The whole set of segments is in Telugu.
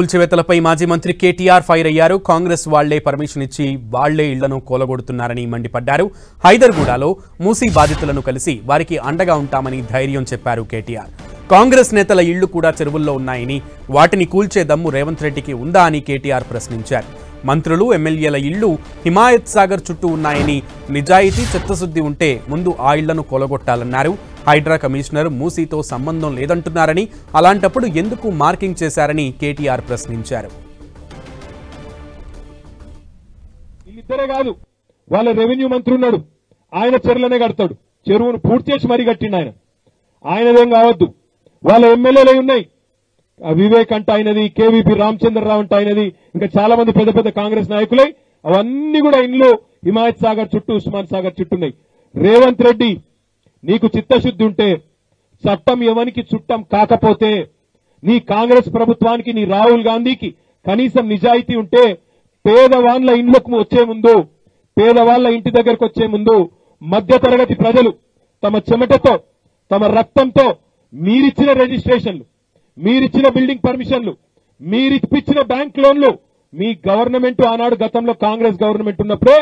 కూల్చివేతలపై మాజీ మంత్రి కేటీఆర్ ఫైర్ అయ్యారు. కాంగ్రెస్ వాళ్ళే పర్మిషన్ ఇచ్చి వాళ్ళే ఇళ్ళను కూలగొడుతున్నారని మండిపడ్డారు. హైదర్గూడలో మూసీ బాధితులను కలిసి వారికి అండగా ఉంటామని ధైర్యం చెప్పారు కేటీఆర్. కాంగ్రెస్ నేతల ఇళ్ళు కూడా చెరువుల్లో ఉన్నాయని వాటిని కూల్చే దమ్ము రేవంత్ రెడ్డికి ఉందా అని కేటీఆర్ ప్రశ్నించారు. మంత్రులు ఎమ్మెల్యేల ఇళ్ళు హిమాయత్ సాగర్ చుట్టూ ఉన్నాయని నిజాయితీ చిత్తశుద్ధి ఉంటే ముందు ఆ ఇళ్ళను కూలగొట్టాలన్నారు. హైడ్రా కమిషనర్ మూసీతో సంబంధం లేదంటున్నారని అలాంటప్పుడు ఎందుకు మార్కింగ్ చేశారని కేటీఆర్ ప్రశ్నించారు. వీళ్ళిద్దరే కాదు వాళ్ళ రెవెన్యూ మంత్రి ఉన్నాడు. ఆయన చెరువులనే కడతాడు. చెరువును పూర్తి చేసి మరీ కట్టిండు ఆయన. ఆయనదేం కావద్దు. వాళ్ళ ఎమ్మెల్యేలే ఉన్నాయి. వివేక్ అంట ఆయనది కేవీపీ రామచంద్రరావు అంట ఆయనది ఇంకా చాలా మంది పెద్ద పెద్ద కాంగ్రెస్ నాయకులై. అవన్నీ కూడా ఇండ్లు హిమాయత్ సాగర్ చుట్టూ ఉస్మాన్ సాగర్ చుట్టూ ఉన్నాయి. రేవంత్ రెడ్డి నీకు చిత్తశుద్ధి ఉంటే చట్టం ఎవరికి చుట్టం కాకపోతే నీ కాంగ్రెస్ ప్రభుత్వానికి నీ రాహుల్ గాంధీకి కనీసం నిజాయితీ ఉంటే పేదవాళ్ళ ఇండ్లకు వచ్చే ముందు పేదవాళ్ళ ఇంటి దగ్గరకు వచ్చే ముందు మధ్యతరగతి ప్రజలు తమ చెమటతో తమ రక్తంతో మీరిచ్చిన రిజిస్ట్రేషన్లు మీరిచ్చిన బిల్డింగ్ పర్మిషన్లు మీరిప్పించిన బ్యాంక్ లోన్లు మీ గవర్నమెంట్ ఆనాడు గతంలో కాంగ్రెస్ గవర్నమెంట్ ఉన్నప్పుడే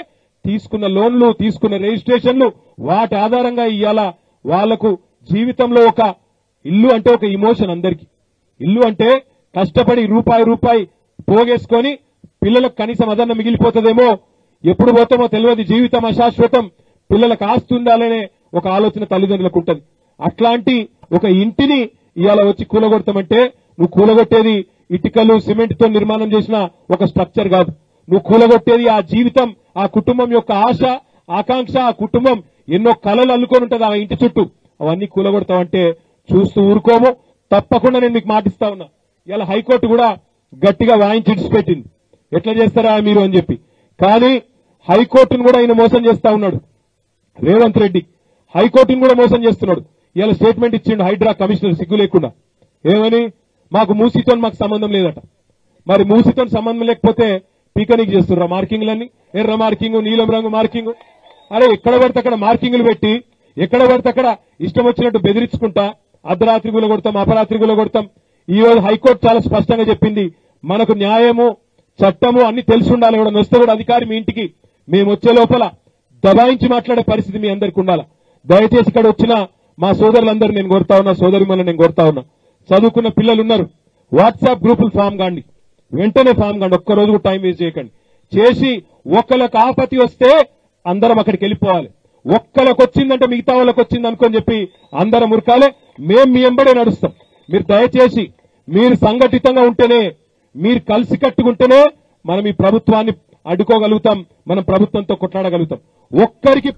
తీసుకున్న లోన్లు తీసుకున్న రిజిస్ట్రేషన్లు వాటి ఆధారంగా ఇవాళ వాళ్ళకు జీవితంలో ఒక ఇల్లు అంటే ఒక ఇమోషన్ అందరికీ. ఇల్లు అంటే కష్టపడి రూపాయి రూపాయి పోగేసుకొని పిల్లలకు కనీసం అదన్న మిగిలిపోతుందేమో ఎప్పుడు పోతామో తెలియదు జీవితం అశాశ్వతం. పిల్లలకు ఆస్తి ఉండాలనే ఒక ఆలోచన తల్లిదండ్రులకు ఉంటది. అట్లాంటి ఒక ఇంటిని ఇవాళ వచ్చి కూలగొడతామంటే నువ్వు కూలగొట్టేది ఇటుకలు సిమెంట్తో నిర్మాణం చేసిన ఒక స్ట్రక్చర్ కాదు. నువ్వు కూలగొట్టేది ఆ జీవితం ఆ కుటుంబం యొక్క ఆశ ఆకాంక్ష ఆ కుటుంబం ఎన్నో కళలు అల్లుకొని ఉంటది ఆ ఇంటి చుట్టూ. అవన్నీ కూలగొడతావంటే చూస్తూ ఊరుకోము. తప్పకుండా నేను మీకు మాటిస్తా ఉన్నా. ఇలా హైకోర్టు కూడా గట్టిగా వాయించి ఇడిచిపెట్టింది ఎట్లా చేస్తారా మీరు అని చెప్పి. కానీ హైకోర్టును కూడా ఆయన మోసం చేస్తా ఉన్నాడు. రేవంత్ రెడ్డి హైకోర్టును కూడా మోసం చేస్తున్నాడు. ఇలా స్టేట్మెంట్ ఇచ్చిండు హైడ్రా కమిషనర్ సిగ్గు లేకుండా. ఏమని? మాకు మూసీతో మాకు సంబంధం లేదట. మరి మూసీతో సంబంధం లేకపోతే పీకనీకి చేస్తుర్రా మార్కింగ్లన్నీ? ఎర్ర మార్కింగ్ నీలం రంగు మార్కింగ్? అరే ఎక్కడ పడితే అక్కడ మార్కింగ్లు పెట్టి ఎక్కడ పడితే అక్కడ ఇష్టం వచ్చినట్టు బెదిరించుకుంటా అర్ధరాత్రి గుల కొడతాం అపరాత్రి గుల కొడతాం. ఈ రోజు హైకోర్టు చాలా స్పష్టంగా చెప్పింది మనకు న్యాయము చట్టము అన్ని తెలిసి ఉండాలి కూడా వస్తే కూడా అధికారి మీ ఇంటికి. మేము వచ్చే లోపల దబాయించి మాట్లాడే పరిస్థితి మీ అందరికి ఉండాలి? దయచేసి ఇక్కడ వచ్చిన మా సోదరులందరూ నేను కోరుతా ఉన్నా సోదరి నేను కోరుతా ఉన్నా. చదువుకున్న పిల్లలు ఉన్నారు వాట్సాప్ గ్రూపులు ఫామ్ కాండి. వెంటనే ఫామ్ కండి ఒక్కరోజు కూడా టైం వేస్ట్ చేయకండి. చేసి ఒక్కళ్ళకి ఆపతి వస్తే అందరం అక్కడికి వెళ్ళిపోవాలి. ఒక్కళ్ళకి వచ్చిందంటే మిగతా వాళ్ళకి వచ్చింది అనుకొని చెప్పి అందరం ఉరకాలే. మేం మీ ఎంబడే నడుస్తాం. మీరు దయచేసి మీరు సంఘటితంగా ఉంటేనే మీరు కలిసి కట్టుకుంటేనే మనం ఈ ప్రభుత్వాన్ని అడ్డుకోగలుగుతాం మనం ప్రభుత్వంతో కొట్లాడగలుగుతాం. ఒక్కరికి